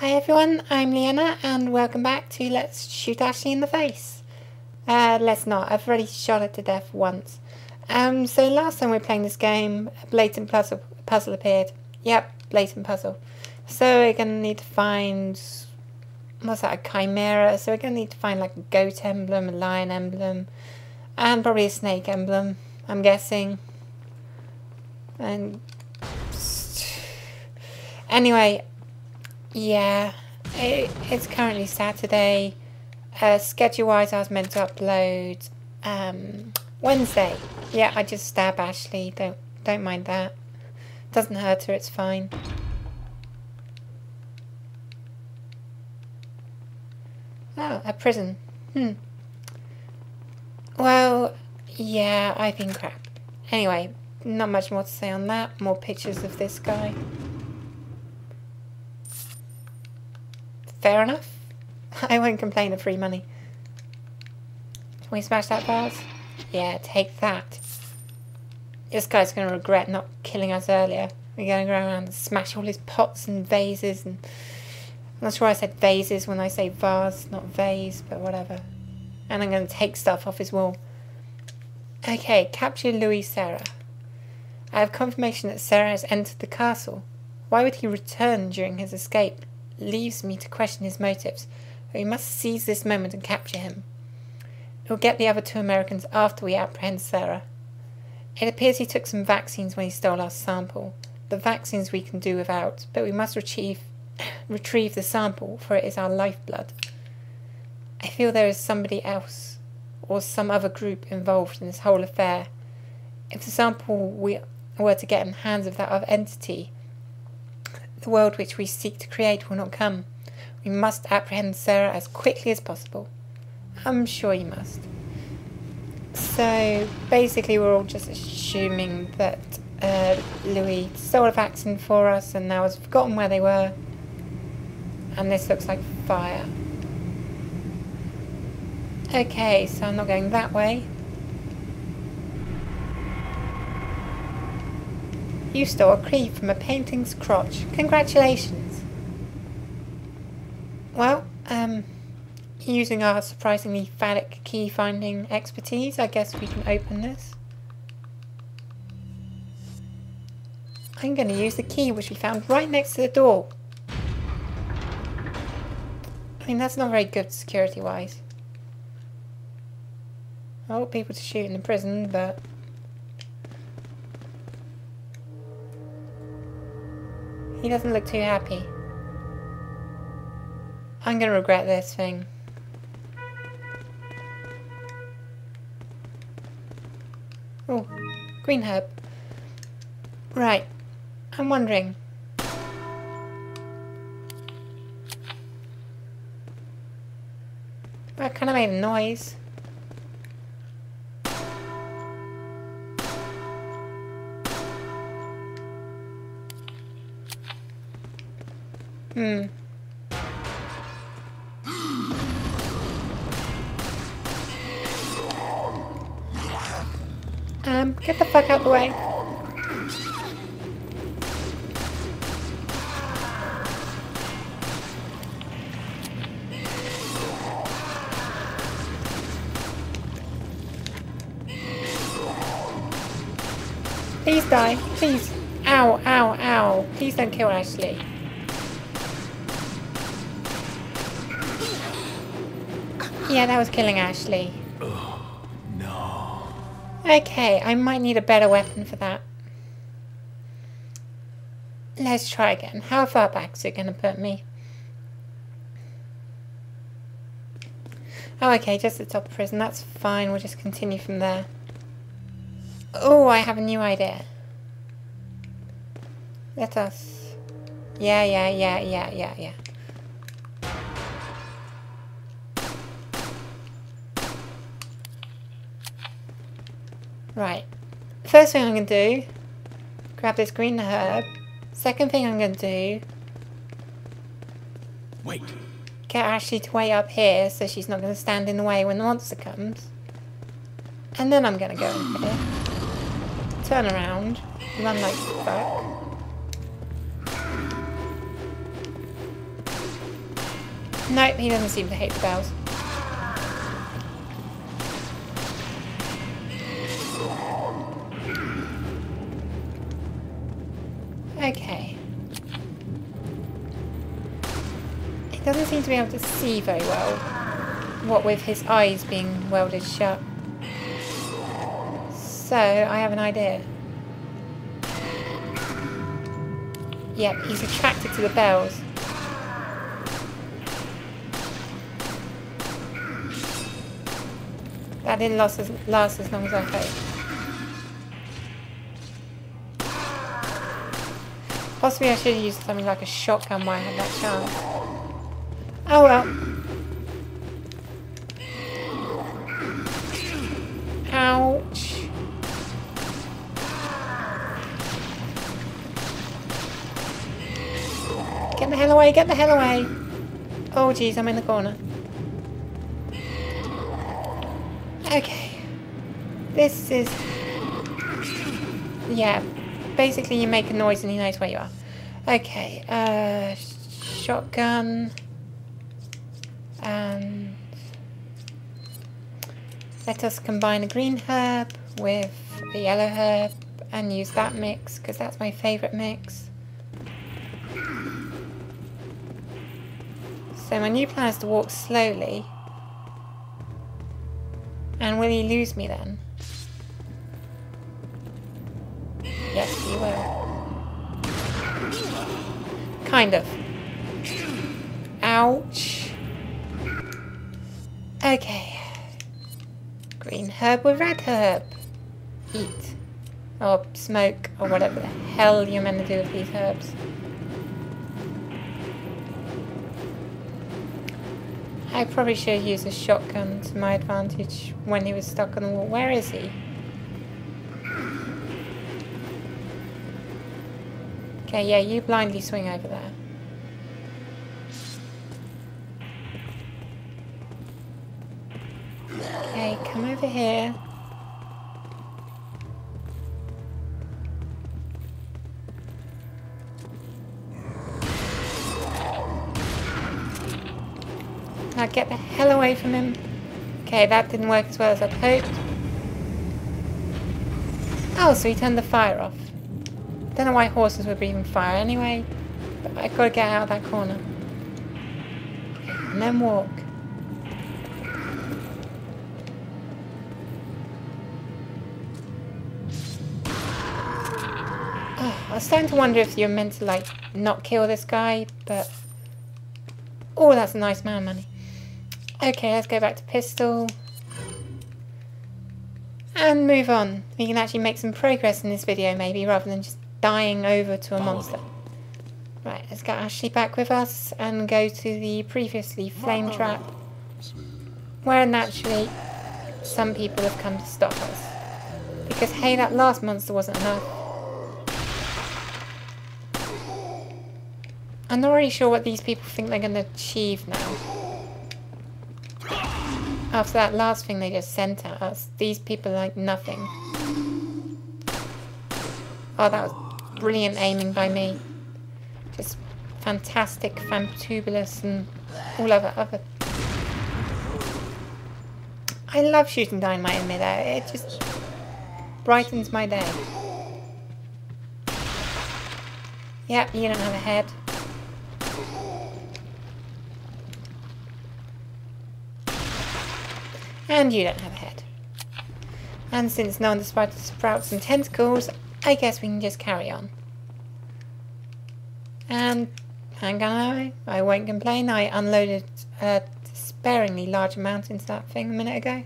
Hi everyone, I'm Lienna and welcome back to Let's Shoot Ashley in the Face. Uh, let's not, I've already shot her to death once. Um, so last time we were playing this game, a blatant puzzle, puzzle appeared. Yep, blatant puzzle. So we're going to need to find, what's that, a chimera? So we're going to need to find like a goat emblem, a lion emblem, and probably a snake emblem, I'm guessing. And anyway, yeah, it, it's currently Saturday. Uh, Schedule-wise, I was meant to upload um, Wednesday. Yeah, I just stab Ashley. Don't don't mind that. Doesn't hurt her. It's fine. Oh, a prison. Hmm. Well, yeah, I've been crap. Anyway, not much more to say on that. More pictures of this guy. Fair enough. I won't complain of free money. Can we smash that vase? Yeah, take that. This guy's going to regret not killing us earlier. We're going to go around and smash all his pots and vases and... I'm not sure I said vases when I say vase, not vase, but whatever. And I'm going to take stuff off his wall. Okay, capture Louis Sera. I have confirmation that Sera has entered the castle. Why would he return during his escape? Leaves me to question his motives. But we must seize this moment and capture him. We'll get the other two Americans after we apprehend Sera. It appears he took some vaccines when he stole our sample. The vaccines we can do without, but we must retrieve, retrieve the sample, for it is our lifeblood. I feel there is somebody else, or some other group involved in this whole affair. If the sample we were to get in the hands of that other entity, the world which we seek to create will not come. We must apprehend Sera as quickly as possible. I'm sure you must. So basically, we're all just assuming that uh, Louis stole a vaccine for us and now has forgotten where they were. And this looks like fire. Okay, so I'm not going that way. You stole a key from a painting's crotch. Congratulations. Well, um, using our surprisingly phallic key finding expertise, I guess we can open this. I'm going to use the key which we found right next to the door. I mean, that's not very good security-wise. I want people to shoot in the prison, but... He doesn't look too happy. I'm to regret this thing. Oh, green herb. Right. I'm wondering. That kind of made a noise. Hmm. Um, get the fuck out the way. Please die. Please. Ow, ow, ow. Please don't kill Ashley. Yeah, that was killing Ashley. Oh, no. Okay, I might need a better weapon for that. Let's try again. How far back is it going to put me? Oh, okay, just the top of prison. That's fine. We'll just continue from there. Oh, I have a new idea. Let us... Yeah, yeah, yeah, yeah, yeah, yeah. Right. First thing I'm going to do, grab this green herb. Second thing I'm going to do, Wait. get Ashley to wait up here so she's not going to stand in the way when the monster comes. And then I'm going to go in here. Turn around. Run like fuck. Nope, he doesn't seem to hate the bells. Okay. He doesn't seem to be able to see very well, what with his eyes being welded shut. So, I have an idea. Yep, he's attracted to the bells. That didn't last as, last as long as I hoped. Possibly I should have used something like a shotgun while I had that chance. Oh well. Ouch. Get the hell away, get the hell away. Oh jeez, I'm in the corner. Okay. This is... Yeah. Basically you make a noise and he knows where you are. Okay. Uh, shotgun. And... Let us combine a green herb with a yellow herb and use that mix because that's my favourite mix. So my new plan is to walk slowly. And will he lose me then? Kind of. Ouch. Okay. Green herb with red herb. Eat. Or smoke, or whatever the hell you're meant to do with these herbs. I probably should use a shotgun to my advantage when he was stuck on the wall. Where is he? Okay, yeah, you blindly swing over there. Okay, come over here. Now get the hell away from him. Okay, that didn't work as well as I'd hoped. Oh, so he turned the fire off. Don't know why horses would breathe fire anyway, but I gotta get out of that corner. And then walk. Ah, oh, I was starting to wonder if you're meant to like not kill this guy, but oh, that's a nice man money. Okay, let's go back to pistol. And move on. We can actually make some progress in this video maybe, rather than just dying over to a monster. Right, let's get Ashley back with us and go to the previously flame trap. Where naturally some people have come to stop us. Because hey, that last monster wasn't enough. I'm not really sure what these people think they're going to achieve now. After that last thing they just sent at us, these people are like nothing. Oh, that was brilliant aiming by me. Just fantastic, fantubulous, and all over other. I love shooting dynamite in midair. It just brightens my day. Yep, you don't have a head. And you don't have a head. And since no one despite the sprouts and tentacles, I guess we can just carry on. And hang on, I won't complain. I unloaded a sparingly large amount into that thing a minute ago.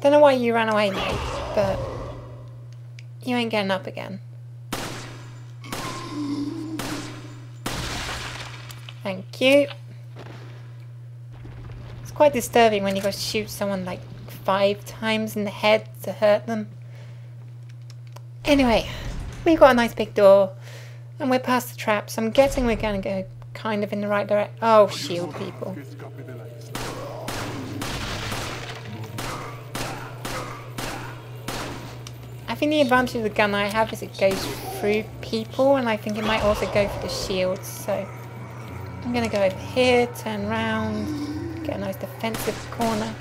Don't know why you ran away, mate, but you ain't getting up again. Thank you It's quite disturbing when you go shoot someone like five times in the head to hurt them. Anyway, we've got a nice big door and we're past the traps. I'm guessing we're going to go kind of in the right direction. Oh, shield people. I think the advantage of the gun I have is it goes through people and I think it might also go for the shields, so I'm going to go over here, turn round, get a nice defensive corner.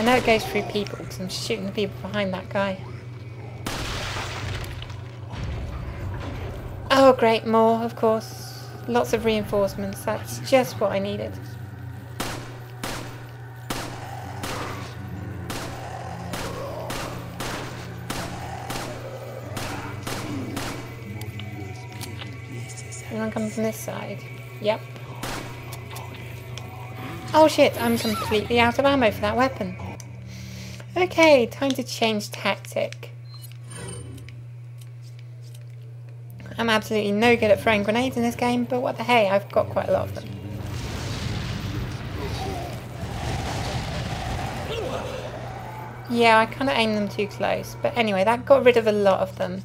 I know it goes through people because I'm shooting the people behind that guy. Oh great, more of course. Lots of reinforcements, that's just what I needed. Anyone coming from this side? Yep. Oh shit, I'm completely out of ammo for that weapon. Okay, time to change tactic. I'm absolutely no good at throwing grenades in this game, but what the hey, I've got quite a lot of them. Yeah, I kind of aimed them too close, but anyway, that got rid of a lot of them.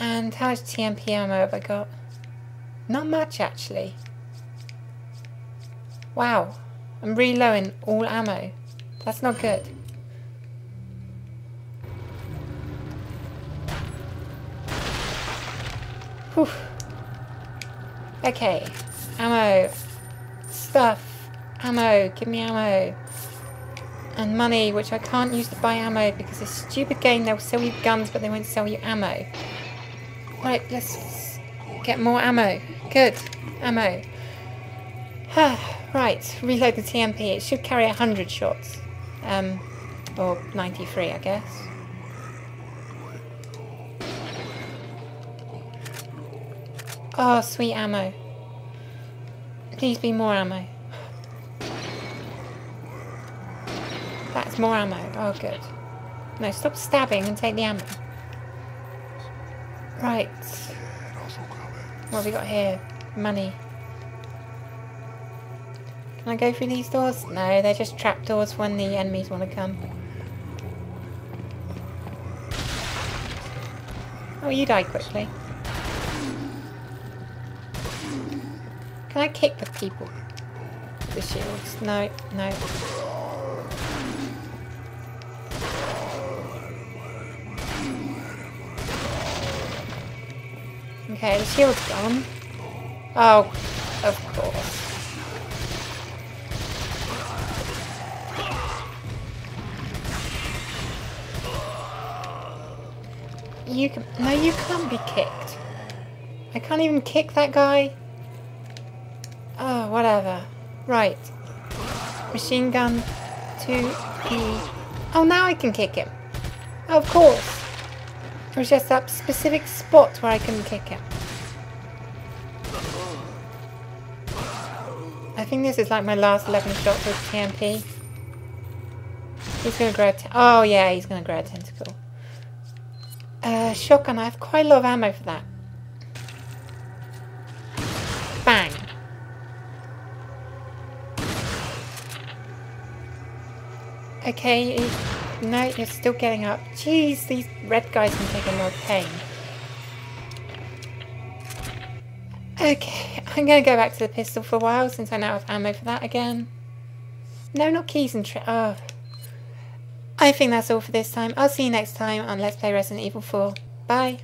And how much TMP ammo have I got? Not much, actually. Wow, I'm reloading all ammo. That's not good. Whew. Okay, ammo, stuff, ammo, give me ammo. And money, which I can't use to buy ammo because this stupid game, they'll sell you guns but they won't sell you ammo. Right, let's get more ammo. Good, ammo. right, reload the TMP. It should carry 100 shots. Um, or 93, I guess. Oh, sweet ammo. Please be more ammo. That's more ammo. Oh, good. No, stop stabbing and take the ammo. Right. What have we got here? Money. Can I go through these doors? No, they're just trapdoors when the enemies want to come. Oh, you die quickly. Can I kick the people? The shields? No, no. Okay, the shield's gone. Oh, of course. You can- no, you can't be kicked. I can't even kick that guy. Whatever. Right. Machine gun to the... Oh, now I can kick him. Oh, of course. Was just that specific spot where I couldn't kick him. I think this is like my last 11 shots with TMP. He's gonna grow Oh yeah, he's gonna grab a tentacle. Uh, shotgun, I have quite a lot of ammo for that. Okay, no, you're still getting up. Jeez, these red guys can take a lot of pain. Okay, I'm going to go back to the pistol for a while since I now have ammo for that again. No, not keys and tri- oh. I think that's all for this time. I'll see you next time on Let's Play Resident Evil 4. Bye.